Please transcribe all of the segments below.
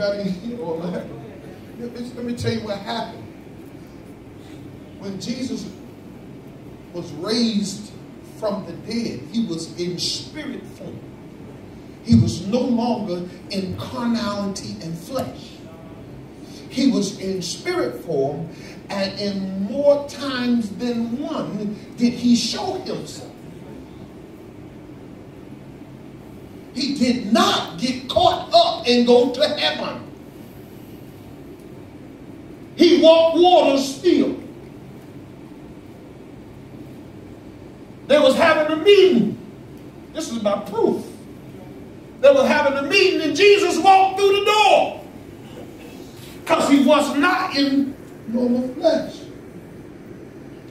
Anybody, know, let me tell you what happened. When Jesus was raised from the dead, he was in spirit form. He was no longer in carnality and flesh. He was in spirit form, and in more times than one did he show himself. He did not get caught up and go to heaven. He walked water still. They was having a meeting. This is about proof. They were having a meeting and Jesus walked through the door. Because he was not in normal flesh.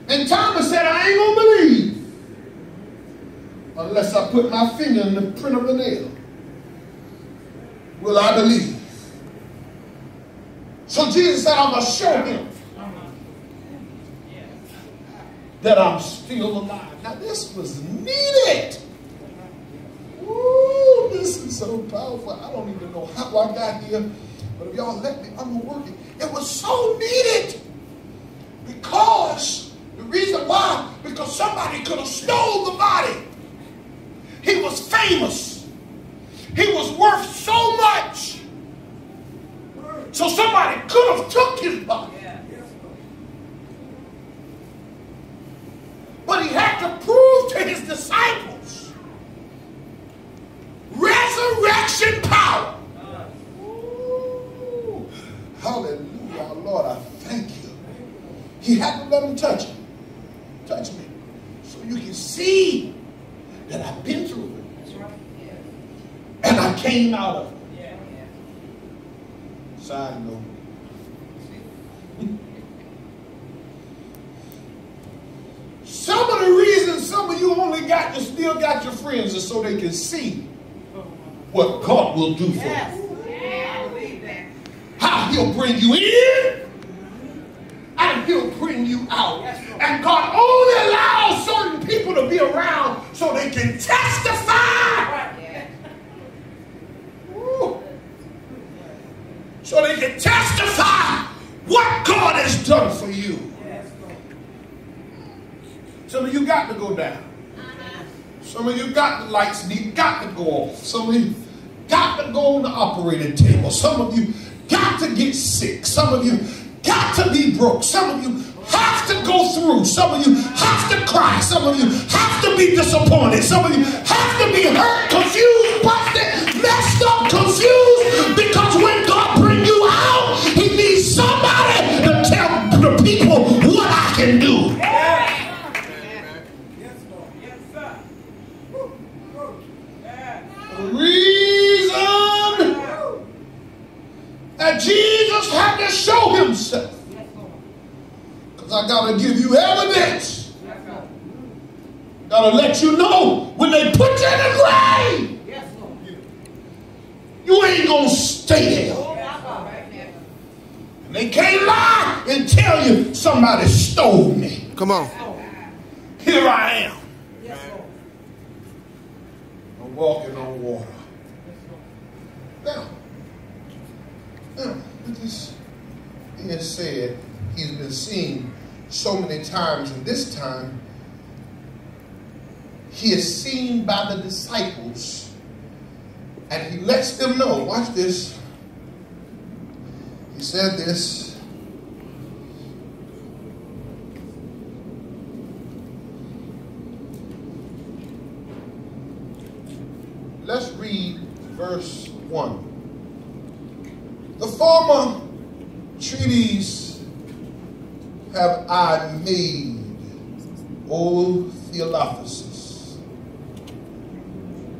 And Thomas said, I ain't going to believe unless I put my finger in the print of the nail. Will I believe? So Jesus said, I'm going to show him that I'm still alive. Now, this was needed. Ooh, this is so powerful. I don't even know how I got here, but if y'all let me, I'm going to work it. It was so needed because the reason why, because somebody could have stole the body. He was famous. He was worth so much. So somebody could have took his body. But he had to prove to his disciples resurrection power. Ooh, hallelujah, Lord, I thank you. He had to let him touch him. Touch me. So you can see that I've been through it. And I came out of it. Side note. Some of the reasons some of you only got you still got your friends is so they can see what God will do for you. How he'll bring you in and he'll bring you out. And God only allows certain people to be around so they can testify. So they can testify what God has done for you. Some of you got to go down. Some of you got the lights need got to go off. Some of you got to go on the operating table. Some of you got to get sick. Some of you got to be broke. Some of you have to go through. Some of you have to cry. Some of you have to be disappointed. Some of you have to be hurt, confused, that Jesus had to show himself. Because I got to give you evidence. Got to let you know when they put you in the grave, you ain't going to stay there. And they can't lie and tell you somebody stole me. Come on. Here I am. I'm walking on water. Now, this being said, he's been seen so many times, and this time he is seen by the disciples, and he lets them know. Watch this. He said this. Let's read verse 1. The former treatise have I made, O Theophilus,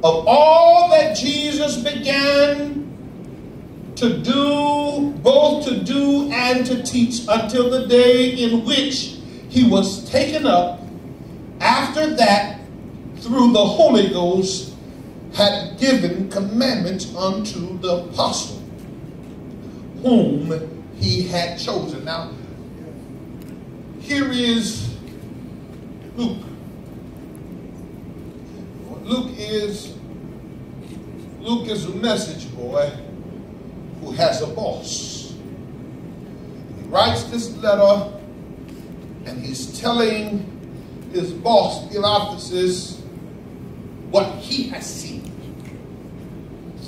of all that Jesus began to do, both to do and to teach until the day in which he was taken up. After that, through the Holy Ghost, had given commandments unto the apostle whom he had chosen. Now, here is Luke. Luke is Luke is a message boy. who has a boss. He writes this letter and he's telling his boss, Theophilus, what he has seen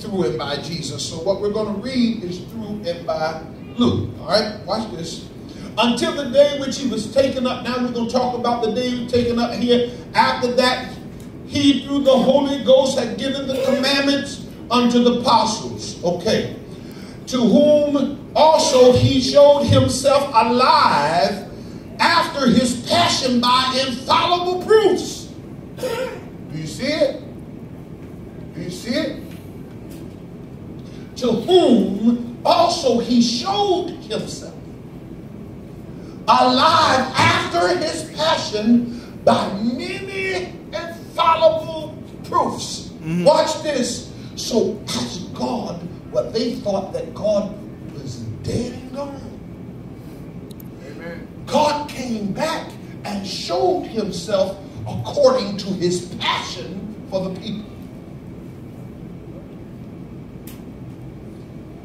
through and by Jesus. So what we're going to read is through and by Luke. All right, watch this. Until the day which he was taken up. Now we're going to talk about the day he was taken up here. After that, he through the Holy Ghost had given the commandments unto the apostles. Okay. To whom also he showed himself alive after his passion by infallible proofs. Do you see it? Do you see it? To whom also he showed himself alive after his passion by many infallible proofs. Mm-hmm. Watch this. So as God, what they thought that God was dead and gone. Amen. God came back and showed himself according to his passion for the people.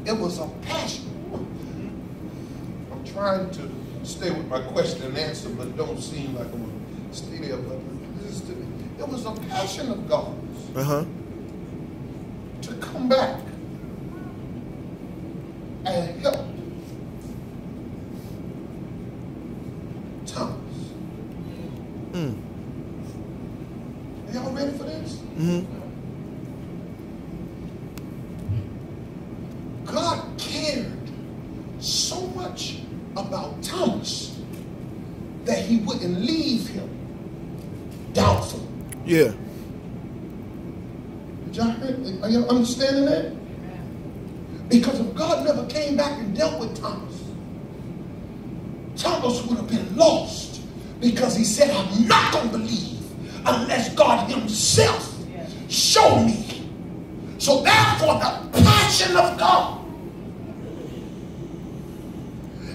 It was a passion. I'm trying to stay with my question and answer, but don't seem like I'm going to stay there. But it was a passion of God's uh-huh. to come back and help Thomas. Mm. Are y'all ready for this? Mm-hmm. God cared so much about Thomas he leave him doubtful. Yeah. Did y'all hear, are you understanding that? Because if God never came back and dealt with Thomas, Thomas would have been lost because he said, I'm not going to believe unless God himself show me. So therefore, the passion of God,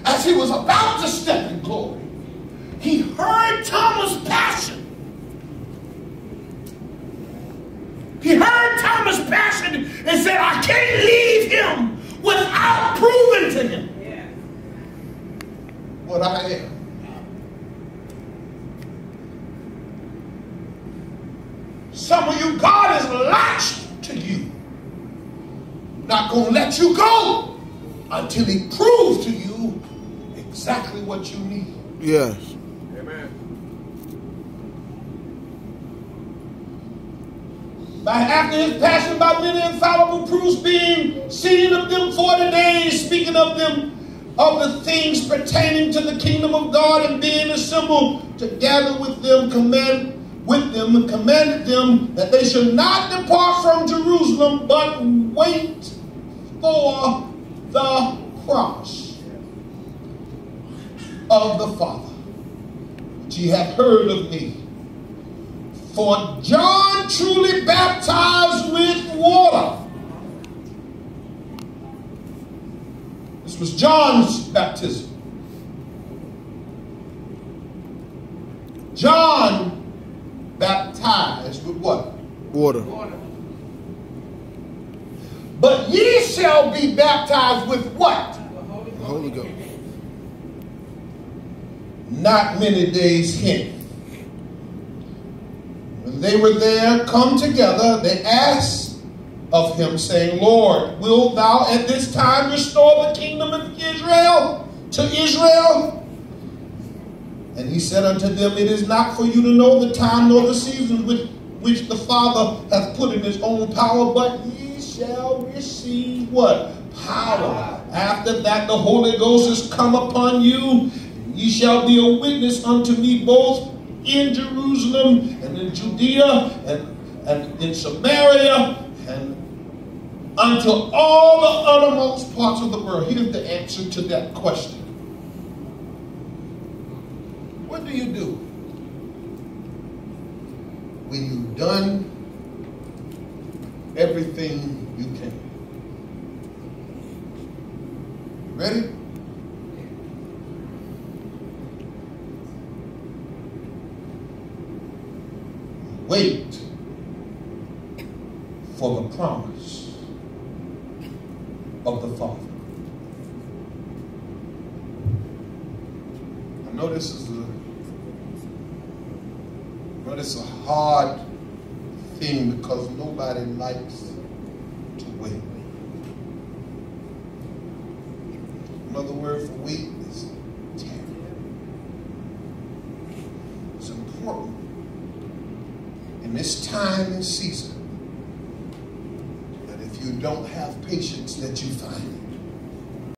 as he was about to step in glory, he heard Thomas' passion He heard Thomas' passion and said, I can't leave him without proving to him what I am. Some of you, God is latched to you. Not going to let you go until he proves to you exactly what you need. Yes. By after his passion by many infallible proofs being seen of them forty days, speaking of them of the things pertaining to the kingdom of God and being assembled together with them, command with them and commanded them that they should not depart from Jerusalem, but wait for the promise of the Father, which ye have heard of me. For John truly baptized with water. This was John's baptism. John baptized with what? Water. Water. But ye shall be baptized with what? The Holy Ghost. Not many days hence they were there come together, they asked of him, saying, Lord, wilt thou at this time restore the kingdom of Israel to Israel? And he said unto them, It is not for you to know the time nor the season which, which the Father hath put in his own power, but ye shall receive what? Power. After that the Holy Ghost is come upon you. Ye shall be a witness unto me both in Jerusalem in Judea and, and in Samaria and unto all the uttermost parts of the world. Here's the answer to that question. What do you do when you've done everything you can? Ready? Wait for the promise of the Father. I know this is a, I know this is a hard thing because nobody likes to wait. Another word for wait is tarry. It's important in this time and season that if you don't have patience, that you find it.